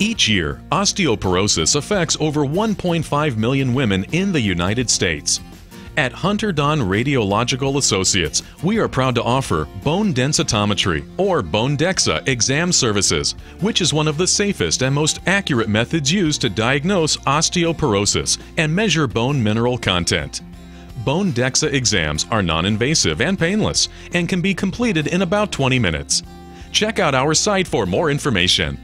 Each year, osteoporosis affects over 1.5 million women in the United States. At Hunterdon Radiological Associates, we are proud to offer bone densitometry or bone DEXA exam services, which is one of the safest and most accurate methods used to diagnose osteoporosis and measure bone mineral content. Bone DEXA exams are non-invasive and painless and can be completed in about 20 minutes. Check out our site for more information.